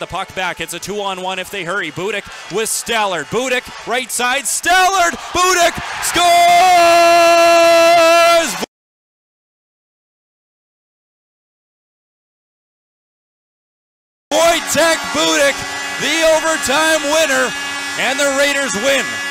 The puck back. It's a two on one if they hurry. Budik with Stallard. Budik right side. Stallard. Budik scores! Wojtek Budik, the overtime winner, and the Raiders win